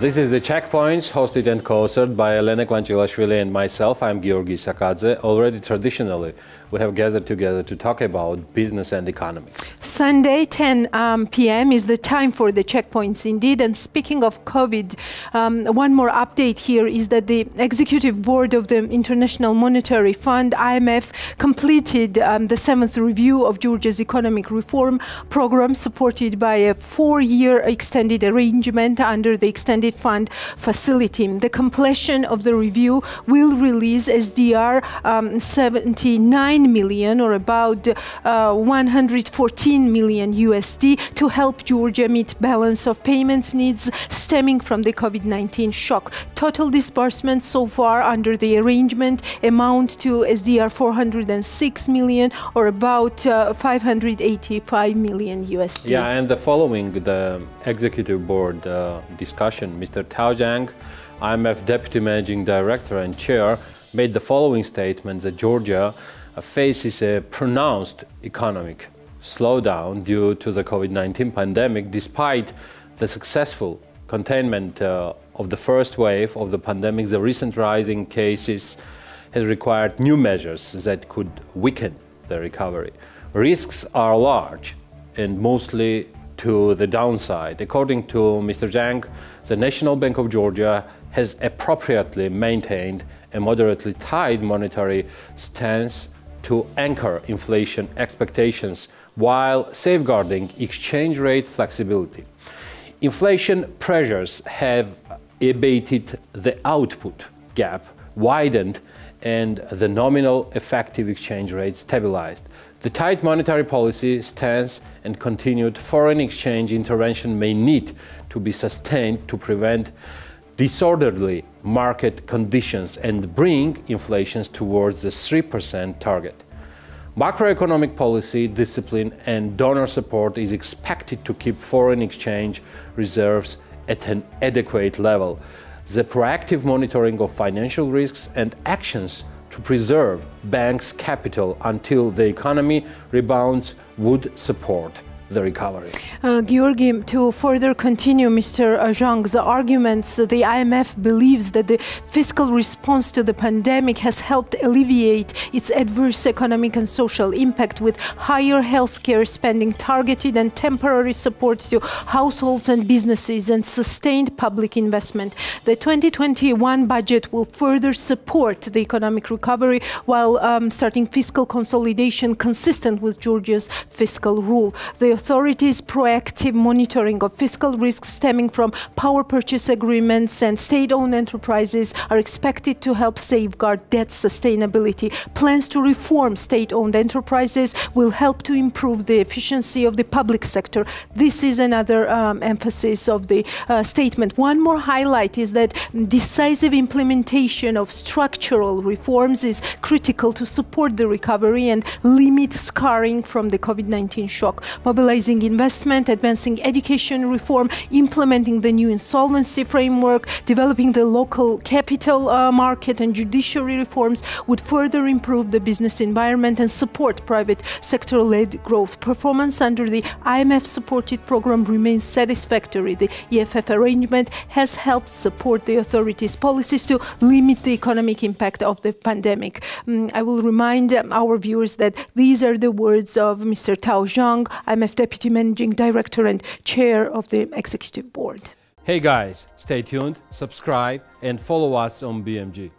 This is the Checkpoints, hosted and co-authored by Elena Kvanchilashvili and myself. I'm Georgi Sakadze. Already traditionally, we have gathered together to talk about business and economics. Sunday, 10 um, p.m. is the time for the checkpoints indeed. And speaking of COVID, um, one more update here is that the Executive Board of the International Monetary Fund, IMF, completed um, the seventh review of Georgia's economic reform program, supported by a four-year extended arrangement under the Extended Fund facility. The completion of the review will release SDR um, 79 9 million or about uh, 114 million USD to help Georgia meet balance of payments needs stemming from the COVID-19 shock. Total disbursements so far under the arrangement amount to SDR 406 million or about uh, 585 million USD. Yeah, and the following the executive board uh, discussion, Mr. Tao Zhang, IMF Deputy Managing Director and Chair, made the following statement that Georgia faces a pronounced economic slowdown due to the COVID-19 pandemic, despite the successful containment uh, of the first wave of the pandemic, the recent rise in cases has required new measures that could weaken the recovery. Risks are large and mostly to the downside. According to Mr. Zhang, the National Bank of Georgia has appropriately maintained a moderately tight monetary stance to anchor inflation expectations while safeguarding exchange rate flexibility. Inflation pressures have abated, the output gap widened, and the nominal effective exchange rate stabilized. The tight monetary policy stance and continued foreign exchange intervention may need to be sustained to prevent disorderly market conditions and bring inflation towards the 3% target. Macroeconomic policy, discipline, and donor support is expected to keep foreign exchange reserves at an adequate level. The proactive monitoring of financial risks and actions to preserve banks' capital until the economy rebounds would support the recovery. Uh, Georgi, to further continue Mr. Zhang's arguments, the IMF believes that the fiscal response to the pandemic has helped alleviate its adverse economic and social impact with higher healthcare spending targeted and temporary support to households and businesses and sustained public investment. The 2021 budget will further support the economic recovery while um, starting fiscal consolidation consistent with Georgia's fiscal rule. The authorities' proactive monitoring of fiscal risks stemming from power purchase agreements and state-owned enterprises are expected to help safeguard debt sustainability. Plans to reform state-owned enterprises will help to improve the efficiency of the public sector. This is another um, emphasis of the uh, statement. One more highlight is that decisive implementation of structural reforms is critical to support the recovery and limit scarring from the COVID-19 shock. Mobilization mobilizing investment, advancing education reform, implementing the new insolvency framework, developing the local capital uh, market and judiciary reforms would further improve the business environment and support private sector-led growth. Performance under the IMF-supported program remains satisfactory. The EFF arrangement has helped support the authorities' policies to limit the economic impact of the pandemic. Um, I will remind um, our viewers that these are the words of Mr. Tao Zhang, IMF Deputy Managing Director and Chair of the Executive Board. Hey guys, stay tuned, subscribe, and follow us on BMG.